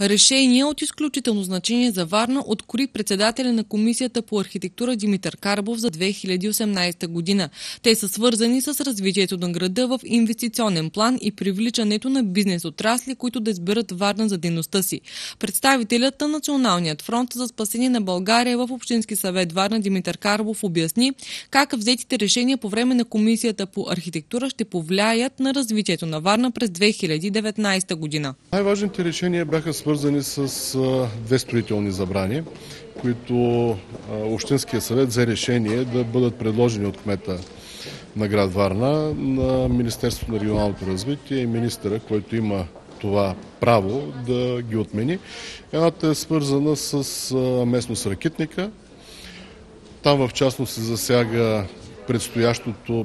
Решение от изключително значение за Варна откори председателя на Комисията по архитектура Димитър Карбов за 2018 година. Те са свързани с развитието на града в инвестиционен план и привличането на бизнес отрасли, които да изберат Варна за дейността си. Представителят на Националният фронт за спасение на България в Общински съвет Варна Димитър Карбов обясни как взетите решения по време на Комисията по архитектура ще повлияят на развитието на Варна през 2019 година. Най-важните решения бяха свързани с две строителни забрани, които Общинския съвет взе решение да бъдат предложени от кмета на град Варна на Министерството на регионалното развитие и министъра, който има това право да ги отмени. Едната е свързана с местност Ракитника. Там в частност се засяга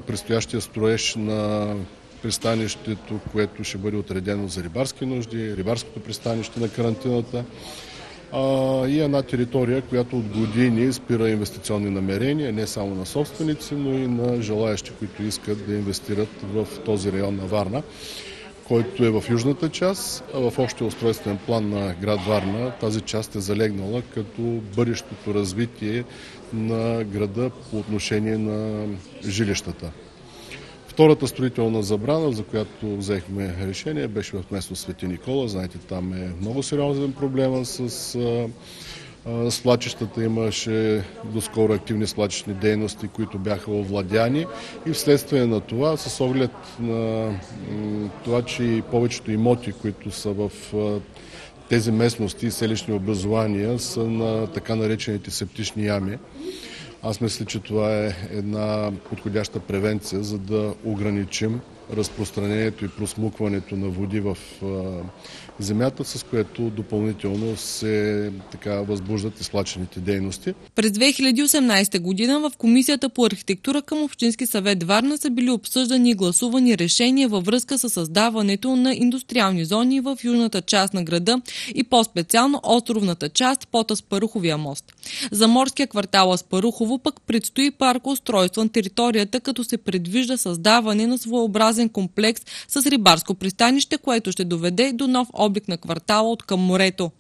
предстоящия строеж на пристанището, което ще бъде отредено за рибарски нужди, рибарското пристанище на карантината и една територия, която от години спира инвестиционни намерения, не само на собственици, но и на желаящи, които искат да инвестират в този район на Варна който е в южната част, а в общия устройствен план на град Варна тази част е залегнала като бъдещото развитие на града по отношение на жилищата. Втората строителна забрана, за която взехме решение, беше в место Свети Никола. Знаете, там е много сериозен проблема с свлачищата. Имаше доскоро активни свлачищни дейности, които бяха овладяни и вследствие на това, с оглед на това, че повечето имоти, които са в тези местности и селищни образования са на така наречените септични ями. Аз мисля, че това е една подходяща превенция, за да ограничим разпространението и просмукването на води в земята, с което допълнително се така възбуждат изплачените дейности. През 2018 година в Комисията по архитектура към Общински съвет Варна са били обсъждани и гласувани решения във връзка с създаването на индустриални зони в южната част на града и по-специално островната част под Аспаруховия мост. За морския квартал Аспарухово пък предстои паркоустройство на територията, като се предвижда създаване на своеобразен комплекс с рибарско пристанище, което ще доведе до нов облик на квартала от към морето.